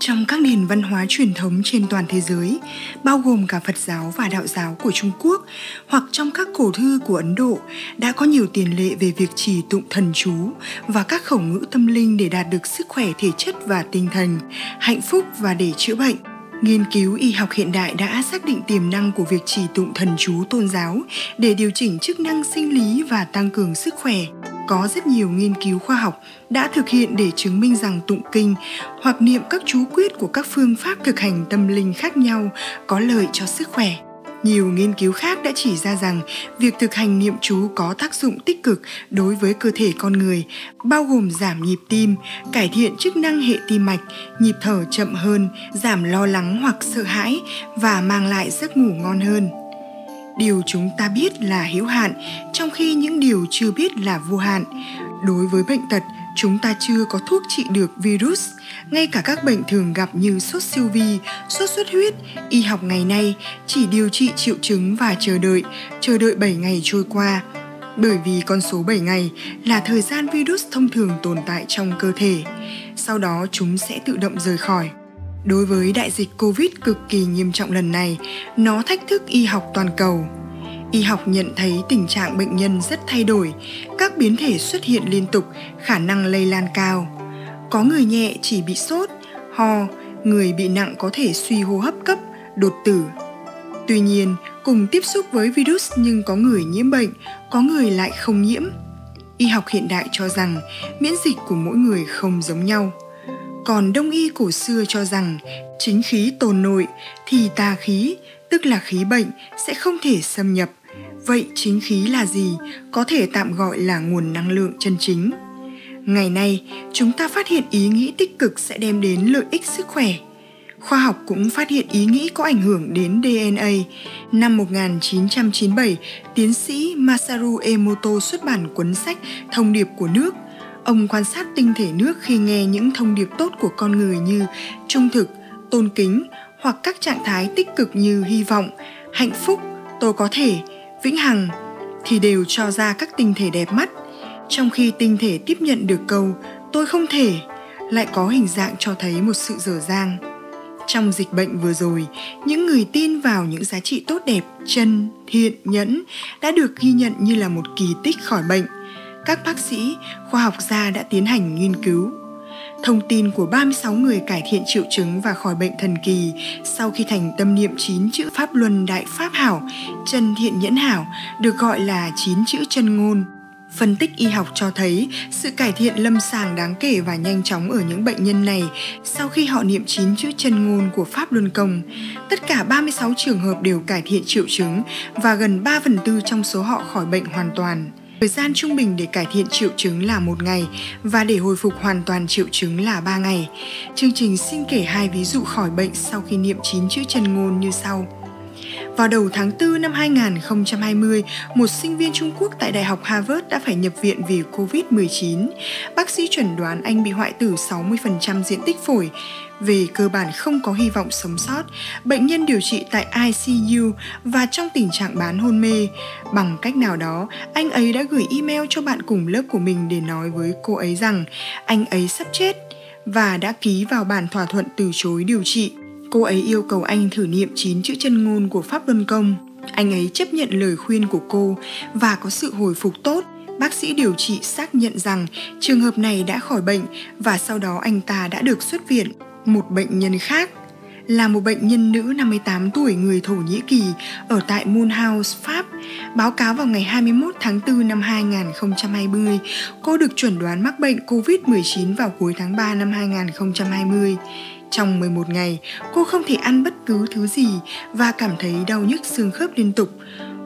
trong các nền văn hóa truyền thống trên toàn thế giới, bao gồm cả Phật giáo và Đạo giáo của Trung Quốc, hoặc trong các cổ thư của Ấn Độ, đã có nhiều tiền lệ về việc chỉ tụng thần chú và các khẩu ngữ tâm linh để đạt được sức khỏe thể chất và tinh thần, hạnh phúc và để chữa bệnh. Nghiên cứu y học hiện đại đã xác định tiềm năng của việc chỉ tụng thần chú tôn giáo để điều chỉnh chức năng sinh lý và tăng cường sức khỏe có rất nhiều nghiên cứu khoa học đã thực hiện để chứng minh rằng tụng kinh hoặc niệm các chú quyết của các phương pháp thực hành tâm linh khác nhau có lợi cho sức khỏe. Nhiều nghiên cứu khác đã chỉ ra rằng việc thực hành niệm chú có tác dụng tích cực đối với cơ thể con người, bao gồm giảm nhịp tim, cải thiện chức năng hệ tim mạch, nhịp thở chậm hơn, giảm lo lắng hoặc sợ hãi và mang lại giấc ngủ ngon hơn điều chúng ta biết là hữu hạn, trong khi những điều chưa biết là vô hạn. Đối với bệnh tật, chúng ta chưa có thuốc trị được virus. Ngay cả các bệnh thường gặp như sốt siêu vi, sốt xuất huyết, y học ngày nay chỉ điều trị triệu chứng và chờ đợi chờ đợi 7 ngày trôi qua. Bởi vì con số 7 ngày là thời gian virus thông thường tồn tại trong cơ thể. Sau đó, chúng sẽ tự động rời khỏi. Đối với đại dịch Covid cực kỳ nghiêm trọng lần này, nó thách thức y học toàn cầu. Y học nhận thấy tình trạng bệnh nhân rất thay đổi, các biến thể xuất hiện liên tục, khả năng lây lan cao. Có người nhẹ chỉ bị sốt, ho, người bị nặng có thể suy hô hấp cấp, đột tử. Tuy nhiên, cùng tiếp xúc với virus nhưng có người nhiễm bệnh, có người lại không nhiễm. Y học hiện đại cho rằng miễn dịch của mỗi người không giống nhau còn đông y cổ xưa cho rằng chính khí tồn nội thì tà khí tức là khí bệnh sẽ không thể xâm nhập. Vậy chính khí là gì có thể tạm gọi là nguồn năng lượng chân chính? Ngày nay chúng ta phát hiện ý nghĩ tích cực sẽ đem đến lợi ích sức khỏe. Khoa học cũng phát hiện ý nghĩ có ảnh hưởng đến DNA. Năm 1997, tiến sĩ Masaru Emoto xuất bản cuốn sách Thông điệp của nước – Ông quan sát tinh thể nước khi nghe những thông điệp tốt của con người như trung thực, tôn kính hoặc các trạng thái tích cực như hy vọng, hạnh phúc, tôi có thể, vĩnh hằng thì đều cho ra các tinh thể đẹp mắt. Trong khi tinh thể tiếp nhận được câu tôi không thể lại có hình dạng cho thấy một sự dở dang. Trong dịch bệnh vừa rồi, những người tin vào những giá trị tốt đẹp, chân, thiện, nhẫn đã được ghi nhận như là một kỳ tích khỏi bệnh – các bác sĩ, khoa học gia đã tiến hành nghiên cứu. Thông tin của 36 người cải thiện triệu chứng và khỏi bệnh thần kỳ sau khi thành tâm niệm 9 chữ Pháp Luân Đại Pháp Hảo, chân thiện nhẫn hảo, được gọi là 9 chữ chân ngôn. Phân tích y học cho thấy sự cải thiện lâm sàng đáng kể và nhanh chóng ở những bệnh nhân này sau khi họ niệm 9 chữ chân ngôn của Pháp Luân Công. Tất cả 36 trường hợp đều cải thiện triệu chứng và gần 3 phần tư trong số họ khỏi bệnh hoàn toàn. Thời gian trung bình để cải thiện triệu chứng là một ngày và để hồi phục hoàn toàn triệu chứng là 3 ngày. Chương trình xin kể hai ví dụ khỏi bệnh sau khi niệm chín chữ chân ngôn như sau. Vào đầu tháng 4 năm 2020, một sinh viên Trung Quốc tại Đại học Harvard đã phải nhập viện vì COVID-19. Bác sĩ chuẩn đoán anh bị hoại tử 60% diện tích phổi. Về cơ bản không có hy vọng sống sót, bệnh nhân điều trị tại ICU và trong tình trạng bán hôn mê. Bằng cách nào đó, anh ấy đã gửi email cho bạn cùng lớp của mình để nói với cô ấy rằng anh ấy sắp chết và đã ký vào bản thỏa thuận từ chối điều trị. Cô ấy yêu cầu anh thử niệm 9 chữ chân ngôn của Pháp Luân Công. Anh ấy chấp nhận lời khuyên của cô và có sự hồi phục tốt. Bác sĩ điều trị xác nhận rằng trường hợp này đã khỏi bệnh và sau đó anh ta đã được xuất viện. Một bệnh nhân khác là một bệnh nhân nữ 58 tuổi người Thổ Nhĩ Kỳ ở tại Mulhouse, Pháp. Báo cáo vào ngày 21 tháng 4 năm 2020, cô được chuẩn đoán mắc bệnh COVID-19 vào cuối tháng 3 năm 2020. Trong 11 ngày, cô không thể ăn bất cứ thứ gì và cảm thấy đau nhức xương khớp liên tục.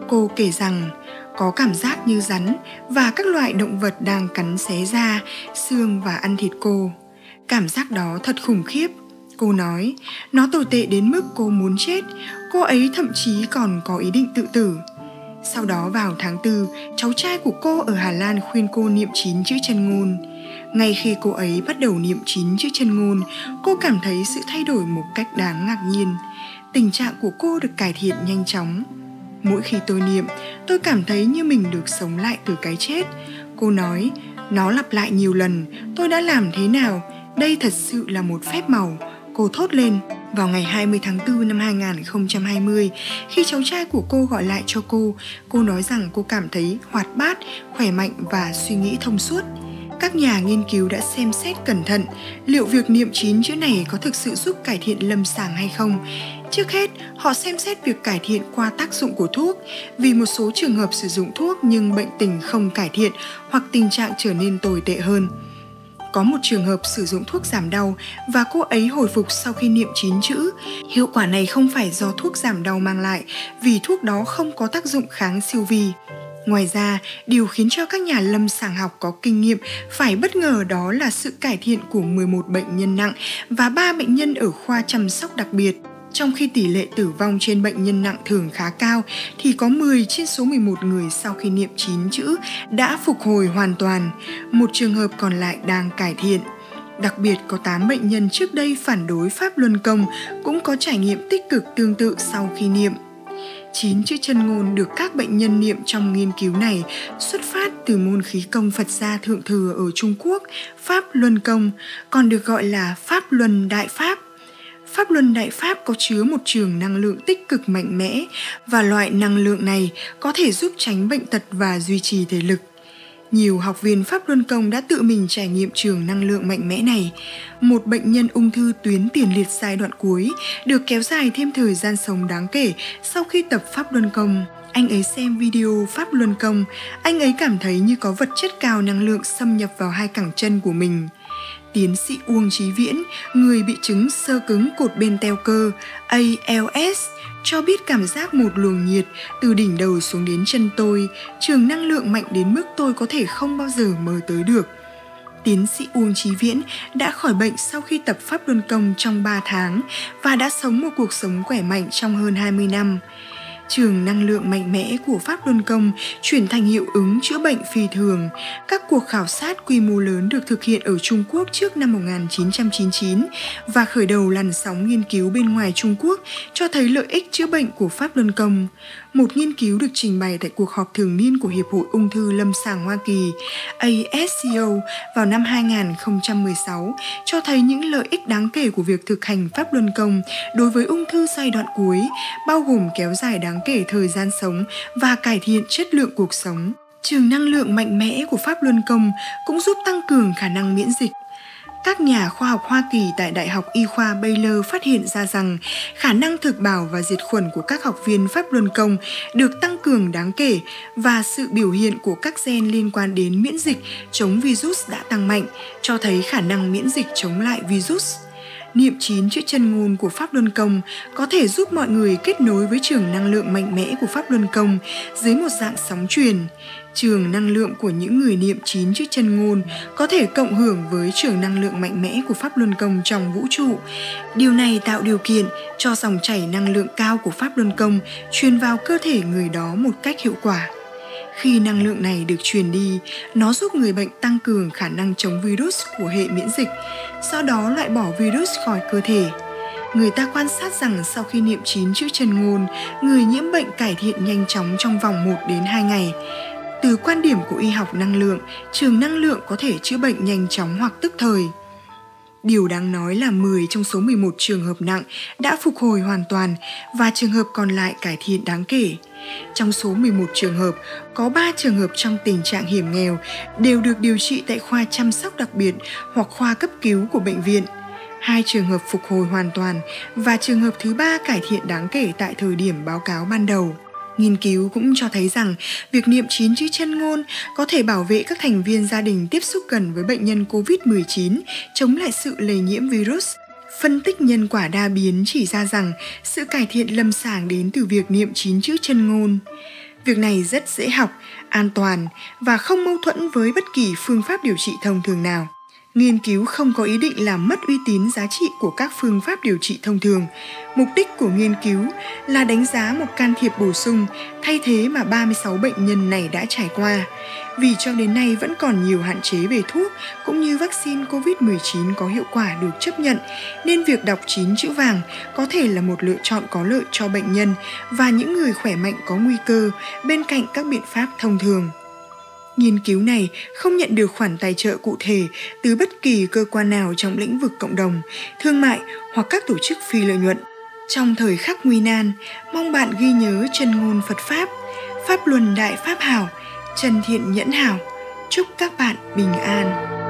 Cô kể rằng có cảm giác như rắn và các loại động vật đang cắn xé da, xương và ăn thịt cô. Cảm giác đó thật khủng khiếp. Cô nói, nó tồi tệ đến mức cô muốn chết, cô ấy thậm chí còn có ý định tự tử. Sau đó vào tháng 4, cháu trai của cô ở Hà Lan khuyên cô niệm chín chữ chân ngôn. Ngay khi cô ấy bắt đầu niệm chín chữ chân ngôn, cô cảm thấy sự thay đổi một cách đáng ngạc nhiên. Tình trạng của cô được cải thiện nhanh chóng. Mỗi khi tôi niệm, tôi cảm thấy như mình được sống lại từ cái chết. Cô nói, nó lặp lại nhiều lần, tôi đã làm thế nào? Đây thật sự là một phép màu. Cô thốt lên vào ngày 20 tháng 4 năm 2020, khi cháu trai của cô gọi lại cho cô, cô nói rằng cô cảm thấy hoạt bát, khỏe mạnh và suy nghĩ thông suốt. Các nhà nghiên cứu đã xem xét cẩn thận liệu việc niệm chín chữ này có thực sự giúp cải thiện lâm sàng hay không. Trước hết, họ xem xét việc cải thiện qua tác dụng của thuốc, vì một số trường hợp sử dụng thuốc nhưng bệnh tình không cải thiện hoặc tình trạng trở nên tồi tệ hơn. Có một trường hợp sử dụng thuốc giảm đau và cô ấy hồi phục sau khi niệm chín chữ. Hiệu quả này không phải do thuốc giảm đau mang lại vì thuốc đó không có tác dụng kháng siêu vi. Ngoài ra, điều khiến cho các nhà lâm sàng học có kinh nghiệm phải bất ngờ đó là sự cải thiện của 11 bệnh nhân nặng và 3 bệnh nhân ở khoa chăm sóc đặc biệt. Trong khi tỷ lệ tử vong trên bệnh nhân nặng thường khá cao, thì có 10 trên số 11 người sau khi niệm 9 chữ đã phục hồi hoàn toàn, một trường hợp còn lại đang cải thiện. Đặc biệt có 8 bệnh nhân trước đây phản đối pháp luân công cũng có trải nghiệm tích cực tương tự sau khi niệm. Chín chữ chân ngôn được các bệnh nhân niệm trong nghiên cứu này xuất phát từ môn khí công Phật gia Thượng Thừa ở Trung Quốc, Pháp Luân Công, còn được gọi là Pháp Luân Đại Pháp – Pháp luân đại pháp có chứa một trường năng lượng tích cực mạnh mẽ và loại năng lượng này có thể giúp tránh bệnh tật và duy trì thể lực. Nhiều học viên Pháp Luân Công đã tự mình trải nghiệm trường năng lượng mạnh mẽ này. Một bệnh nhân ung thư tuyến tiền liệt giai đoạn cuối được kéo dài thêm thời gian sống đáng kể sau khi tập Pháp Luân Công. Anh ấy xem video Pháp Luân Công, anh ấy cảm thấy như có vật chất cao năng lượng xâm nhập vào hai cẳng chân của mình. Tiến sĩ Uông Chí Viễn, người bị chứng sơ cứng cột bên teo cơ ALS, cho biết cảm giác một luồng nhiệt từ đỉnh đầu xuống đến chân tôi, trường năng lượng mạnh đến mức tôi có thể không bao giờ mơ tới được. Tiến sĩ Uông Chí Viễn đã khỏi bệnh sau khi tập Pháp Luân Công trong 3 tháng và đã sống một cuộc sống khỏe mạnh trong hơn 20 năm trường năng lượng mạnh mẽ của Pháp Luân Công chuyển thành hiệu ứng chữa bệnh phi thường. Các cuộc khảo sát quy mô lớn được thực hiện ở Trung Quốc trước năm 1999 và khởi đầu làn sóng nghiên cứu bên ngoài Trung Quốc cho thấy lợi ích chữa bệnh của Pháp Luân Công một nghiên cứu được trình bày tại cuộc họp thường niên của Hiệp hội Ung thư Lâm sàng Hoa Kỳ ASCO vào năm 2016 cho thấy những lợi ích đáng kể của việc thực hành pháp luân công đối với ung thư giai đoạn cuối, bao gồm kéo dài đáng kể thời gian sống và cải thiện chất lượng cuộc sống. Trường năng lượng mạnh mẽ của pháp luân công cũng giúp tăng cường khả năng miễn dịch các nhà khoa học Hoa Kỳ tại Đại học Y khoa Baylor phát hiện ra rằng khả năng thực bào và diệt khuẩn của các học viên Pháp Luân Công được tăng cường đáng kể và sự biểu hiện của các gen liên quan đến miễn dịch chống virus đã tăng mạnh, cho thấy khả năng miễn dịch chống lại virus. Niệm chín chữ chân ngôn của Pháp Luân Công có thể giúp mọi người kết nối với trường năng lượng mạnh mẽ của Pháp Luân Công dưới một dạng sóng truyền trường năng lượng của những người niệm chín chữ chân ngôn có thể cộng hưởng với trường năng lượng mạnh mẽ của Pháp Luân Công trong vũ trụ. Điều này tạo điều kiện cho dòng chảy năng lượng cao của Pháp Luân Công truyền vào cơ thể người đó một cách hiệu quả. Khi năng lượng này được truyền đi, nó giúp người bệnh tăng cường khả năng chống virus của hệ miễn dịch, sau đó loại bỏ virus khỏi cơ thể. Người ta quan sát rằng sau khi niệm chín chữ chân ngôn, người nhiễm bệnh cải thiện nhanh chóng trong vòng 1 đến 2 ngày. Từ quan điểm của y học năng lượng, trường năng lượng có thể chữa bệnh nhanh chóng hoặc tức thời. Điều đáng nói là 10 trong số 11 trường hợp nặng đã phục hồi hoàn toàn và trường hợp còn lại cải thiện đáng kể. Trong số 11 trường hợp, có 3 trường hợp trong tình trạng hiểm nghèo đều được điều trị tại khoa chăm sóc đặc biệt hoặc khoa cấp cứu của bệnh viện. Hai trường hợp phục hồi hoàn toàn và trường hợp thứ ba cải thiện đáng kể tại thời điểm báo cáo ban đầu. Nghiên cứu cũng cho thấy rằng việc niệm chín chữ chân ngôn có thể bảo vệ các thành viên gia đình tiếp xúc gần với bệnh nhân COVID-19 chống lại sự lây nhiễm virus. Phân tích nhân quả đa biến chỉ ra rằng sự cải thiện lâm sàng đến từ việc niệm chín chữ chân ngôn. Việc này rất dễ học, an toàn và không mâu thuẫn với bất kỳ phương pháp điều trị thông thường nào. Nghiên cứu không có ý định làm mất uy tín giá trị của các phương pháp điều trị thông thường. Mục đích của nghiên cứu là đánh giá một can thiệp bổ sung thay thế mà 36 bệnh nhân này đã trải qua. Vì cho đến nay vẫn còn nhiều hạn chế về thuốc cũng như vaccine COVID-19 có hiệu quả được chấp nhận, nên việc đọc chín chữ vàng có thể là một lựa chọn có lợi cho bệnh nhân và những người khỏe mạnh có nguy cơ bên cạnh các biện pháp thông thường. Nghiên cứu này không nhận được khoản tài trợ cụ thể từ bất kỳ cơ quan nào trong lĩnh vực cộng đồng, thương mại hoặc các tổ chức phi lợi nhuận. Trong thời khắc nguy nan, mong bạn ghi nhớ chân ngôn Phật Pháp, Pháp luân Đại Pháp Hảo, Trần Thiện Nhẫn Hảo. Chúc các bạn bình an.